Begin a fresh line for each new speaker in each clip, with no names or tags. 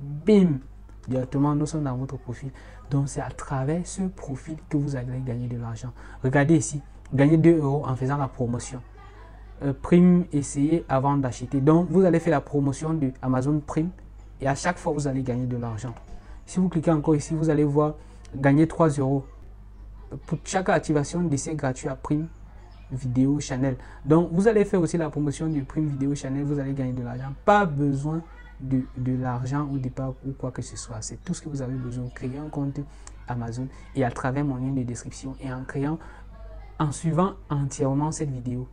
bim, directement nous sommes dans votre profil. Donc c'est à travers ce profil que vous allez gagner de l'argent. Regardez ici, gagner 2 euros en faisant la promotion. Euh, prime essayez avant d'acheter. Donc vous allez faire la promotion de Amazon Prime et à chaque fois vous allez gagner de l'argent. Si vous cliquez encore ici, vous allez voir gagner 3 euros pour chaque activation d'essai gratuit à Prime vidéo Chanel. Donc, vous allez faire aussi la promotion du Prime vidéo Chanel, vous allez gagner de l'argent. Pas besoin de, de l'argent au départ ou quoi que ce soit. C'est tout ce que vous avez besoin. Créer un compte Amazon et à travers mon lien de description et en créant, en suivant entièrement cette vidéo,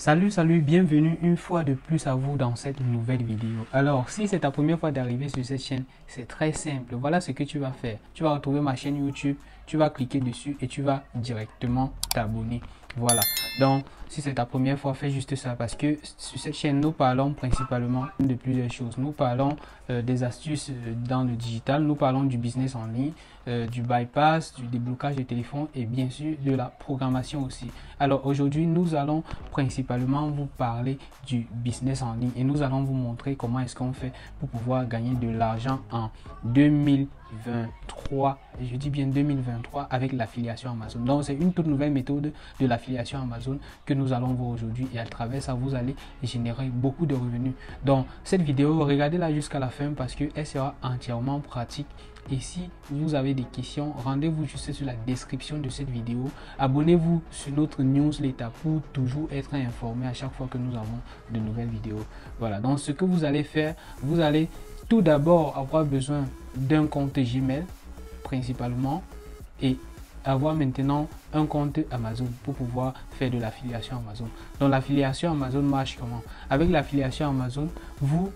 Salut, salut, bienvenue une fois de plus à vous dans cette nouvelle vidéo. Alors, si c'est ta première fois d'arriver sur cette chaîne, c'est très simple. Voilà ce que tu vas faire. Tu vas retrouver ma chaîne YouTube, tu vas cliquer dessus et tu vas directement t'abonner. Voilà. Donc, si c'est ta première fois, fais juste ça parce que sur cette chaîne, nous parlons principalement de plusieurs choses. Nous parlons euh, des astuces euh, dans le digital, nous parlons du business en ligne, euh, du bypass, du déblocage de téléphone et bien sûr de la programmation aussi. Alors aujourd'hui, nous allons principalement vous parler du business en ligne et nous allons vous montrer comment est-ce qu'on fait pour pouvoir gagner de l'argent en 2023. Je dis bien 2023 avec l'affiliation Amazon. Donc c'est une toute nouvelle méthode de l'affiliation Amazon que nous allons voir aujourd'hui et à travers ça, vous allez générer beaucoup de revenus. Donc cette vidéo, regardez-la jusqu'à la fin parce qu'elle sera entièrement pratique et si vous avez des questions, rendez-vous juste sur la description de cette vidéo. Abonnez-vous sur notre newsletter pour toujours être informé à chaque fois que nous avons de nouvelles vidéos. Voilà, donc ce que vous allez faire, vous allez tout d'abord avoir besoin d'un compte Gmail principalement et avoir maintenant un compte Amazon pour pouvoir faire de l'affiliation Amazon. Donc l'affiliation Amazon marche comment? Avec l'affiliation Amazon, vous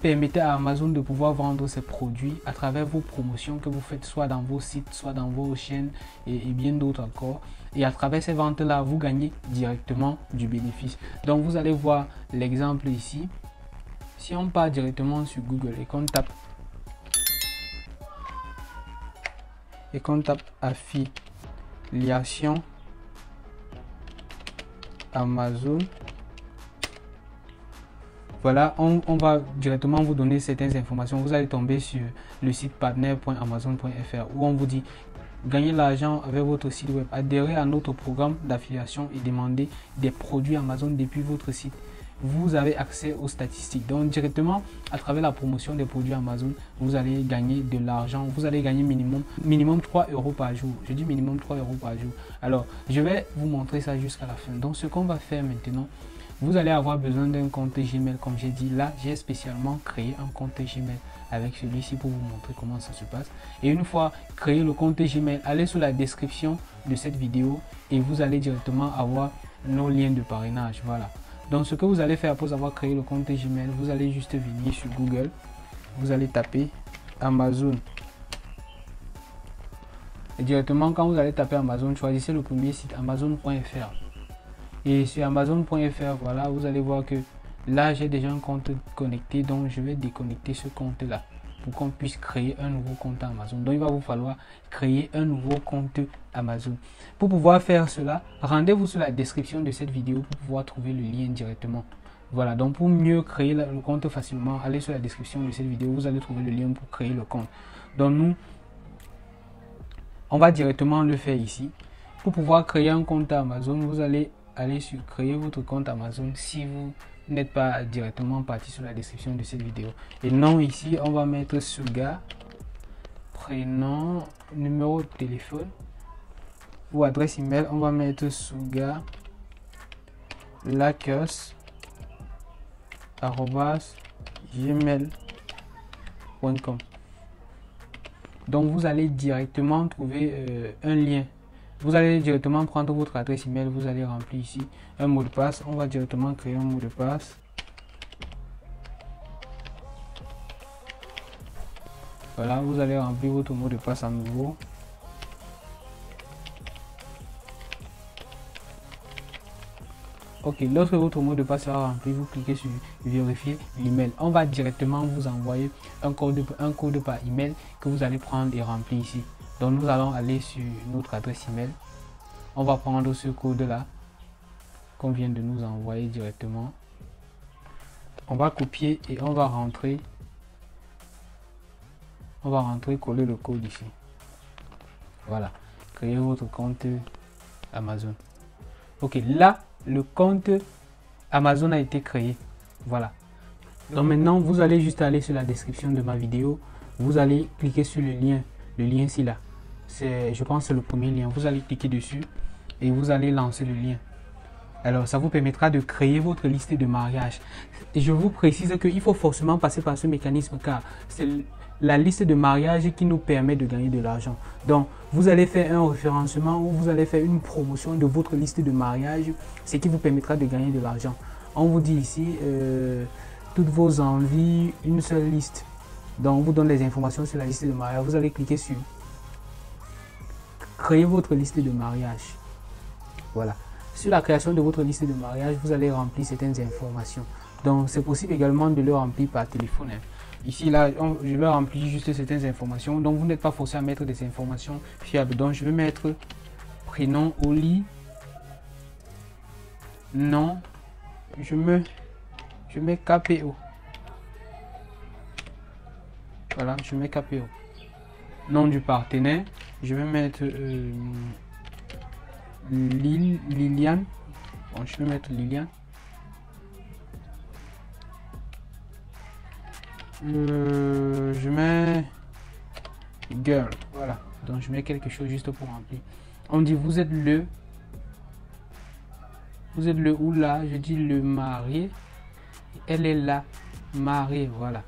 permettez à Amazon de pouvoir vendre ses produits à travers vos promotions que vous faites soit dans vos sites, soit dans vos chaînes et, bien d'autres encore. Et à travers ces ventes-là, vous gagnez directement du bénéfice. Donc vous allez voir l'exemple ici. Si on part directement sur Google et qu'on tape et qu'on tape Amazon voilà, on, va directement vous donner certaines informations. Vous allez tomber sur le site partner.amazon.fr où on vous dit gagner l'argent avec votre site web, adhérer à notre programme d'affiliation et demander des produits Amazon depuis votre site. Vous avez accès aux statistiques. Donc directement à travers la promotion des produits Amazon, vous allez gagner de l'argent. Vous allez gagner minimum, minimum 3 euros par jour. Je dis minimum 3 euros par jour. Alors, je vais vous montrer ça jusqu'à la fin. Donc, ce qu'on va faire maintenant, vous allez avoir besoin d'un compte Gmail, comme j'ai dit. Là, j'ai spécialement créé un compte Gmail avec celui-ci pour vous montrer comment ça se passe. Et une fois créé le compte Gmail, allez sur la description de cette vidéo et vous allez directement avoir nos liens de parrainage. Voilà. Donc, ce que vous allez faire après avoir créé le compte Gmail, vous allez juste venir sur Google. Vous allez taper Amazon. Et directement, quand vous allez taper Amazon, choisissez le premier site amazon.fr. Et sur Amazon.fr, voilà, vous allez voir que là, j'ai déjà un compte connecté. Donc, je vais déconnecter ce compte-là pour qu'on puisse créer un nouveau compte Amazon. Donc, il va vous falloir créer un nouveau compte Amazon. Pour pouvoir faire cela, rendez-vous sur la description de cette vidéo pour pouvoir trouver le lien directement. Voilà, donc pour mieux créer le compte facilement, allez sur la description de cette vidéo, vous allez trouver le lien pour créer le compte. Donc nous, on va directement le faire ici. Pour pouvoir créer un compte Amazon, vous allez allez sur créer votre compte Amazon si vous n'êtes pas directement parti sur la description de cette vidéo. Et non, ici, on va mettre Suga, prénom, numéro de téléphone ou adresse email. On va mettre Suga, lakers, gmail.com. Donc, vous allez directement trouver euh, un lien vous allez directement prendre votre adresse email, vous allez remplir ici un mot de passe. On va directement créer un mot de passe. Voilà, vous allez remplir votre mot de passe à nouveau. Ok, lorsque votre mot de passe sera rempli, vous cliquez sur vérifier l'email. On va directement vous envoyer un code, un code par email que vous allez prendre et remplir ici. Donc nous allons aller sur notre adresse email. On va prendre ce code là. qu'on vient de nous envoyer directement. On va copier et on va rentrer. On va rentrer, coller le code ici. Voilà. Créer votre compte Amazon. Ok, là, le compte Amazon a été créé. Voilà. Donc maintenant, vous allez juste aller sur la description de ma vidéo. Vous allez cliquer sur le lien. Le lien ici là. C'est, je pense, c'est le premier lien. Vous allez cliquer dessus et vous allez lancer le lien. Alors, ça vous permettra de créer votre liste de mariage. Je vous précise qu'il faut forcément passer par ce mécanisme car c'est la liste de mariage qui nous permet de gagner de l'argent. Donc, vous allez faire un référencement ou vous allez faire une promotion de votre liste de mariage, ce qui vous permettra de gagner de l'argent. On vous dit ici, euh, toutes vos envies, une seule liste. Donc, on vous donne les informations sur la liste de mariage. Vous allez cliquer sur Créer votre liste de mariage. Voilà. Sur la création de votre liste de mariage, vous allez remplir certaines informations. Donc, c'est possible également de le remplir par téléphone. Hein. Ici, là, je vais remplir juste certaines informations. Donc, vous n'êtes pas forcé à mettre des informations fiables. Donc, je vais mettre prénom au lit. Non. Je me, je mets KPO. Voilà, je mets KPO. Nom du partenaire. Je vais mettre euh, Liliane. Bon, je vais mettre Liliane. Euh, je mets girl. Voilà. Donc je mets quelque chose juste pour remplir. On dit vous êtes le. Vous êtes le ou là? Je dis le marié. Elle est la mariée. Voilà.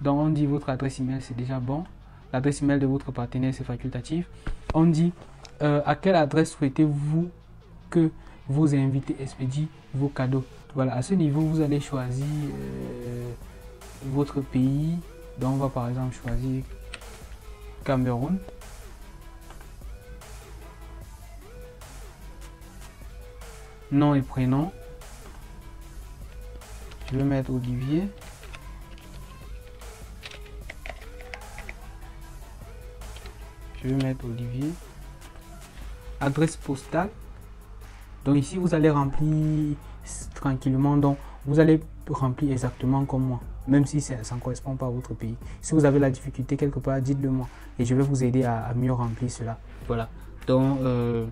Donc on dit votre adresse email, c'est déjà bon. L'adresse email de votre partenaire, c'est facultatif. On dit euh, à quelle adresse souhaitez-vous que vos invités expédient vos cadeaux? Voilà, à ce niveau, vous allez choisir euh, votre pays. Donc, on va par exemple choisir Cameroun. Nom et prénom. Je vais mettre Olivier. Je vais mettre Olivier. Adresse postale. Donc ici, vous allez remplir tranquillement. Donc, vous allez remplir exactement comme moi même si ça ne correspond pas à votre pays. Si vous avez la difficulté quelque part, dites-le moi et je vais vous aider à, mieux remplir cela. Voilà. Donc, euh,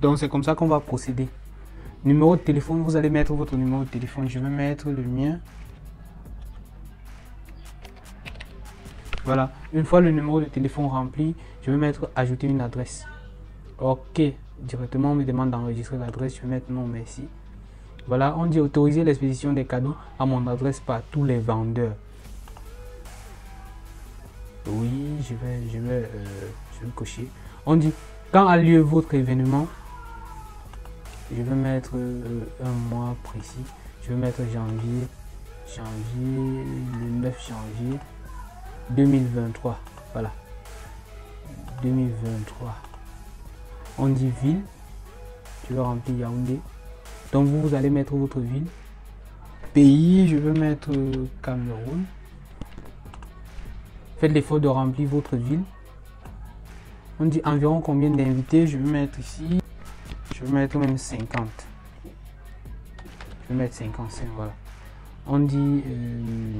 donc c'est comme ça qu'on va procéder. Numéro de téléphone, vous allez mettre votre numéro de téléphone. Je vais mettre le mien. Voilà. Une fois le numéro de téléphone rempli, je vais mettre ajouter une adresse. Ok. Directement, on me demande d'enregistrer l'adresse. Je vais mettre non, merci. Voilà, on dit autoriser l'expédition des cadeaux à mon adresse par tous les vendeurs. Oui, je vais, je vais, euh, je vais cocher. On dit quand a lieu votre événement. Je vais mettre euh, un mois précis. Je vais mettre janvier, janvier, le 9 janvier 2023. Voilà. 2023. On dit ville. Je vais remplir Yaoundé. Donc vous, allez mettre votre ville. Pays, je vais mettre Cameroun. Faites l'effort de remplir votre ville. On dit environ combien d'invités? Je vais mettre ici. Je vais mettre même 50. Je vais mettre 55, voilà. On dit, euh,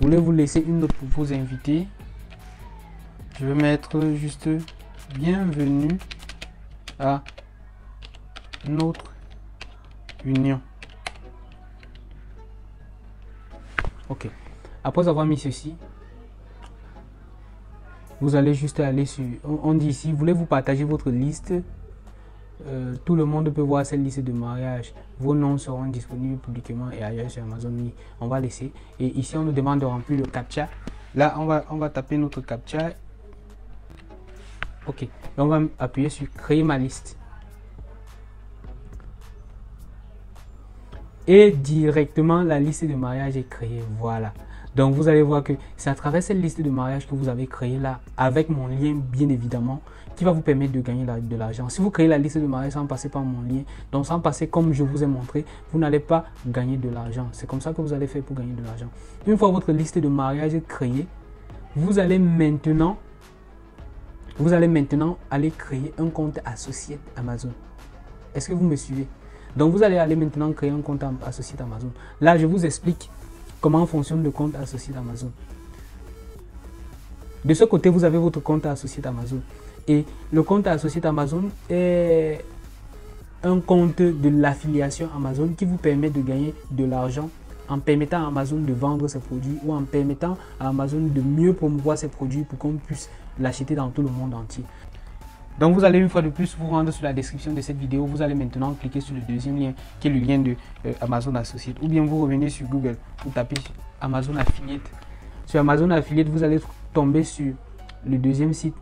voulez-vous laisser une note pour vos invités? Je vais mettre juste bienvenue à notre union. Ok. Après avoir mis ceci, vous allez juste aller sur... On dit ici, voulez-vous partager votre liste? Euh, tout le monde peut voir cette liste de mariage. Vos noms seront disponibles publiquement et ailleurs sur Amazon. On va laisser. Et ici, on nous demande de remplir le captcha. Là, on va, on va taper notre captcha. Ok. on va appuyer sur créer ma liste. et directement la liste de mariage est créée. Voilà. Donc vous allez voir que c'est à travers cette liste de mariage que vous avez créé là, avec mon lien bien évidemment, qui va vous permettre de gagner de l'argent. Si vous créez la liste de mariage sans passer par mon lien, donc sans passer comme je vous ai montré, vous n'allez pas gagner de l'argent. C'est comme ça que vous allez faire pour gagner de l'argent. Une fois votre liste de mariage créée, vous allez maintenant, vous allez maintenant aller créer un compte associé Amazon. Est-ce que vous me suivez? Donc vous allez aller maintenant créer un compte associé d'Amazon. Là, je vous explique comment fonctionne le compte associé d'Amazon. De ce côté, vous avez votre compte associé d'Amazon. Et le compte associé d'Amazon est un compte de l'affiliation Amazon qui vous permet de gagner de l'argent en permettant à Amazon de vendre ses produits ou en permettant à Amazon de mieux promouvoir ses produits pour qu'on puisse l'acheter dans tout le monde entier. Donc vous allez une fois de plus vous rendre sur la description de cette vidéo. Vous allez maintenant cliquer sur le deuxième lien qui est le lien de euh, Amazon Associate. Ou bien vous revenez sur Google, vous tapez Amazon Affiliate. Sur Amazon Affiliate, vous allez tomber sur le deuxième site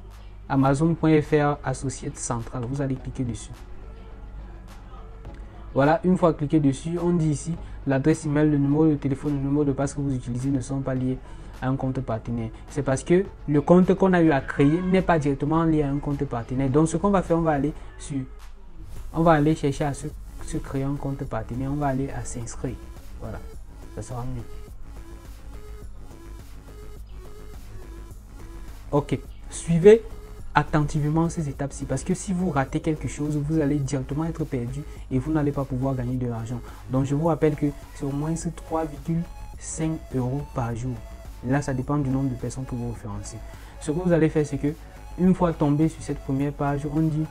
Amazon.fr Associate Central. Vous allez cliquer dessus. Voilà, une fois cliqué dessus, on dit ici l'adresse email, le numéro de téléphone, le numéro de passe que vous utilisez ne sont pas liés un compte partenaire. C'est parce que le compte qu'on a eu à créer n'est pas directement lié à un compte partenaire. Donc ce qu'on va faire, on va aller sur, on va aller chercher à se, se créer un compte partenaire, on va aller à s'inscrire. Voilà, ça sera mieux. Ok, suivez attentivement ces étapes-ci parce que si vous ratez quelque chose, vous allez directement être perdu et vous n'allez pas pouvoir gagner de l'argent. Donc je vous rappelle que c'est au moins 3,5 euros par jour. Là, ça dépend du nombre de personnes que vous référencez. Ce que vous allez faire, c'est que une fois tombé sur cette première page, on dit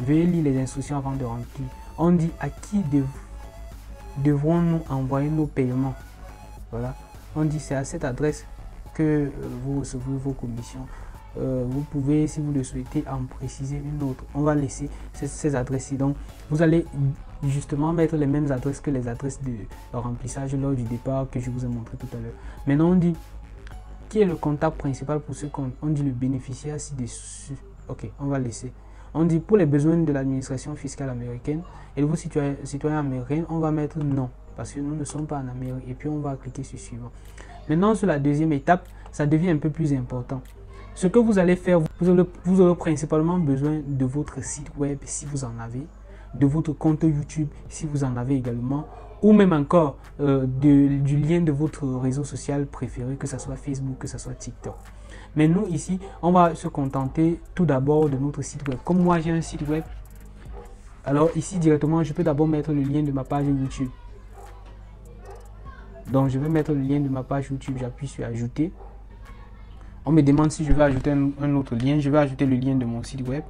veuillez lire les instructions avant de remplir. On dit à qui devrons-nous envoyer nos paiements? Voilà. On dit c'est à cette adresse que euh, vous recevez vos commissions. Euh, vous pouvez, si vous le souhaitez, en préciser une autre. On va laisser ces, adresses-ci. Donc, vous allez justement mettre les mêmes adresses que les adresses de remplissage lors du départ que je vous ai montré tout à l'heure. Maintenant, on dit qui est le contact principal pour ce compte On dit le bénéficiaire ci-dessus. Ok, on va laisser. On dit pour les besoins de l'administration fiscale américaine et vous citoyens, citoyens américains, on va mettre non parce que nous ne sommes pas en Amérique et puis on va cliquer sur suivant. Maintenant, sur la deuxième étape, ça devient un peu plus important. Ce que vous allez faire, vous aurez, principalement besoin de votre site web si vous en avez, de votre compte YouTube si vous en avez également, ou même encore euh, du lien de votre réseau social préféré, que ce soit Facebook, que ce soit TikTok. Mais nous, ici, on va se contenter tout d'abord de notre site web. Comme moi, j'ai un site web, alors ici, directement, je peux d'abord mettre le lien de ma page YouTube. Donc, je vais mettre le lien de ma page YouTube. J'appuie sur Ajouter. On me demande si je vais ajouter un, autre lien. Je vais ajouter le lien de mon site web.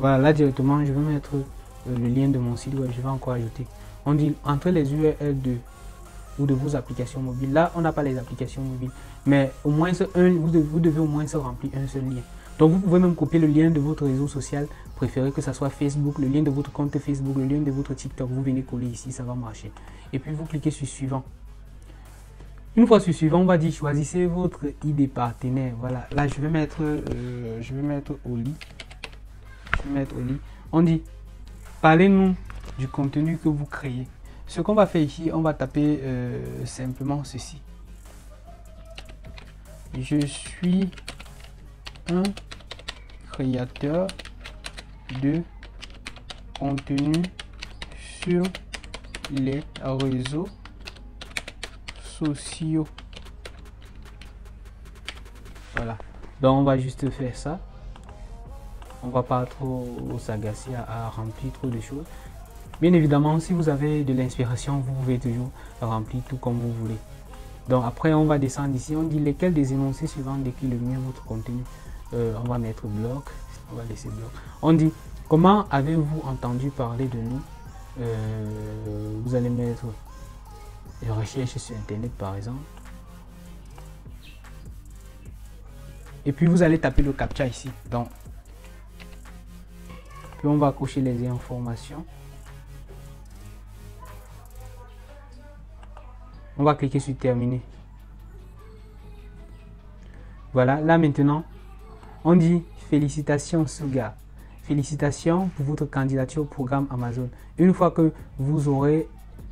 Voilà, là directement, je vais mettre euh, le lien de mon site web. Je vais encore ajouter. On dit entre les URL de ou de vos applications mobiles. Là, on n'a pas les applications mobiles, mais au moins un, vous devez, au moins se remplir un seul lien. Donc vous pouvez même copier le lien de votre réseau social préféré, que ce soit Facebook, le lien de votre compte Facebook, le lien de votre TikTok. Vous venez coller ici, ça va marcher. Et puis vous cliquez sur suivant. Une fois sur suivant, on va dire choisissez votre ID partenaire. Voilà, là je vais mettre, euh, je vais mettre au lit. Mettre au lit. On dit parlez-nous du contenu que vous créez. Ce qu'on va faire ici, on va taper euh, simplement ceci. Je suis un créateur de contenu sur les réseaux sociaux. Voilà. Donc on va juste faire ça. On va pas trop s'agacer à, remplir trop de choses. Bien évidemment, si vous avez de l'inspiration, vous pouvez toujours remplir tout comme vous voulez. Donc après, on va descendre ici. On dit lesquels des énoncés suivants décrivent le mieux votre contenu. Euh, on va mettre bloc, on va laisser bloc. On dit, comment avez-vous entendu parler de nous? Euh, Vous allez mettre recherche sur Internet par exemple. Et puis vous allez taper le captcha ici. Donc, puis on va cocher les informations. On va cliquer sur terminer. Voilà, là maintenant, on dit félicitations Suga. Félicitations pour votre candidature au programme Amazon. Une fois que vous aurez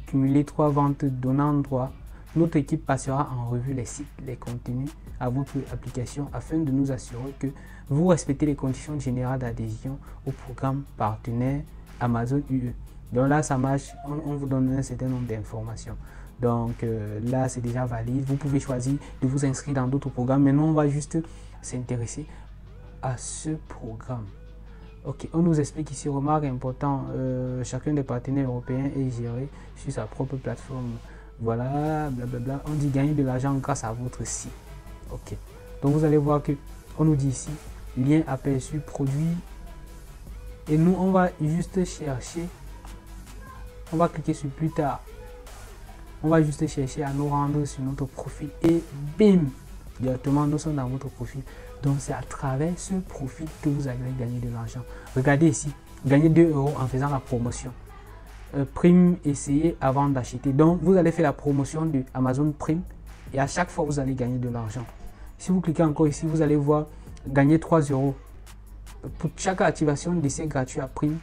cumulé trois ventes donnant droit, notre équipe passera en revue les sites, les contenus à votre application afin de nous assurer que vous respectez les conditions générales d'adhésion au programme partenaire Amazon UE. Donc là, ça marche, on, vous donne un certain nombre d'informations. Donc euh, là, c'est déjà valide. Vous pouvez choisir de vous inscrire dans d'autres programmes. Maintenant, on va juste s'intéresser à ce programme. Ok, on nous explique ici, remarque important, euh, chacun des partenaires européens est géré sur sa propre plateforme. Voilà, blablabla. On dit gagner de l'argent grâce à votre site. Ok. Donc vous allez voir que on nous dit ici lien aperçu produit et nous on va juste chercher on va cliquer sur plus tard on va juste chercher à nous rendre sur notre profil et bim directement nous sommes dans votre profil donc c'est à travers ce profil que vous allez gagner de l'argent regardez ici gagner 2 euros en faisant la promotion euh, prime essayer avant d'acheter donc vous allez faire la promotion de Amazon Prime et à chaque fois vous allez gagner de l'argent si vous cliquez encore ici vous allez voir gagner 3 euros pour chaque activation d'essai gratuit à prime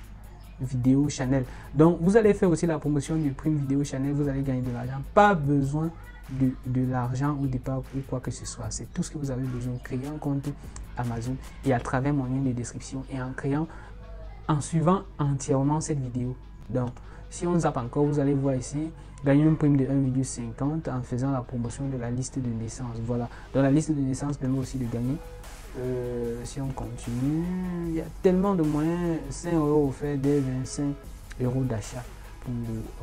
vidéo Chanel. Donc, vous allez faire aussi la promotion du prime vidéo Chanel, vous allez gagner de l'argent. Pas besoin de, de l'argent au départ ou quoi que ce soit. C'est tout ce que vous avez besoin. Créer un compte Amazon et à travers mon lien de description et en créant, en suivant entièrement cette vidéo. Donc, si on zappe encore, vous allez voir ici, gagner une prime de 1,50 en faisant la promotion de la liste de naissance. Voilà. Dans la liste de naissance permet aussi de gagner euh, si on continue, il y a tellement de moyens. 5 euros offerts dès 25 euros d'achat pour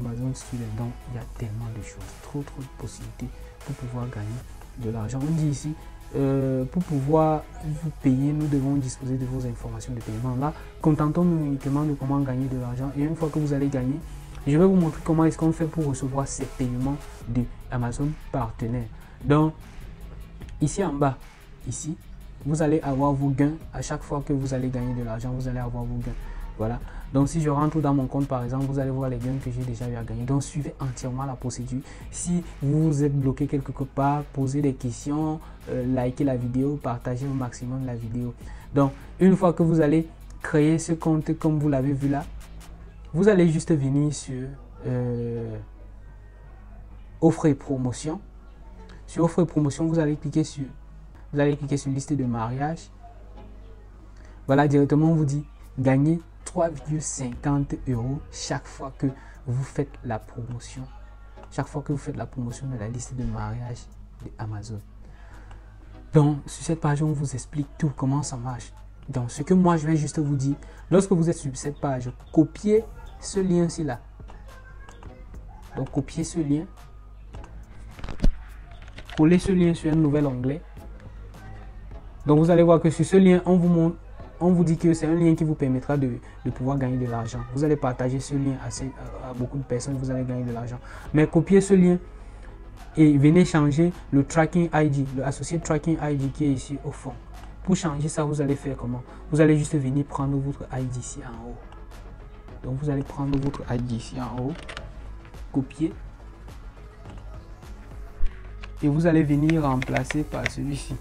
Amazon Student. Donc, il y a tellement de choses, trop, trop de possibilités pour pouvoir gagner de l'argent. On dit ici, euh, pour pouvoir vous payer, nous devons disposer de vos informations de paiement. Là, contentons-nous uniquement de comment gagner de l'argent. Et une fois que vous allez gagner, je vais vous montrer comment est-ce qu'on fait pour recevoir ces paiements de Amazon partenaire. Donc, ici en bas, ici, vous allez avoir vos gains à chaque fois que vous allez gagner de l'argent, vous allez avoir vos gains. Voilà. Donc si je rentre dans mon compte par exemple, vous allez voir les gains que j'ai déjà eu à gagner. Donc suivez entièrement la procédure. Si vous êtes bloqué quelque part, posez des questions, euh, likez la vidéo, partagez au maximum la vidéo. Donc une fois que vous allez créer ce compte comme vous l'avez vu là, vous allez juste venir sur euh, offre et promotion. Sur offre et promotion, vous allez cliquer sur vous allez cliquer sur liste de mariage. Voilà, directement, on vous dit gagner 3,50 euros chaque fois que vous faites la promotion. Chaque fois que vous faites la promotion de la liste de mariage de Amazon. Donc, sur cette page, on vous explique tout, comment ça marche. Donc, ce que moi, je vais juste vous dire, lorsque vous êtes sur cette page, copiez ce lien-ci là. Donc, copiez ce lien. Collez ce lien sur un nouvel onglet donc vous allez voir que sur ce lien, on vous montre, on vous dit que c'est un lien qui vous permettra de, pouvoir gagner de l'argent. Vous allez partager ce lien à, à, beaucoup de personnes, vous allez gagner de l'argent. Mais copiez ce lien et venez changer le tracking ID, le associé tracking ID qui est ici au fond. Pour changer ça, vous allez faire comment? Vous allez juste venir prendre votre ID ici en haut. Donc vous allez prendre votre ID ici en haut, copier et vous allez venir remplacer par celui-ci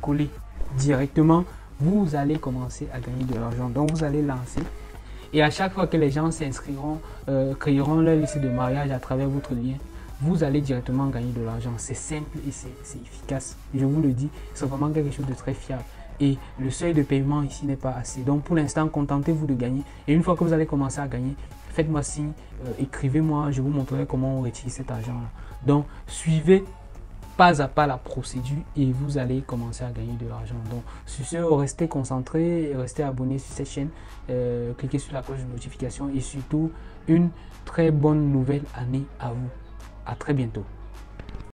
coller directement, vous allez commencer à gagner de l'argent. Donc vous allez lancer. Et à chaque fois que les gens s'inscriront, euh, créeront leur liste de mariage à travers votre lien, vous allez directement gagner de l'argent. C'est simple et c'est efficace. Je vous le dis, c'est vraiment quelque chose de très fiable. Et le seuil de paiement ici n'est pas assez. Donc pour l'instant, contentez-vous de gagner. Et une fois que vous allez commencer à gagner, faites-moi signe, euh, écrivez-moi, je vous montrerai comment on retire cet argent-là. Donc suivez pas à pas la procédure et vous allez commencer à gagner de l'argent. Donc, sur ce, restez concentrés, restez abonnés sur cette chaîne, euh, cliquez sur la cloche de notification et surtout une très bonne nouvelle année à vous. À très bientôt.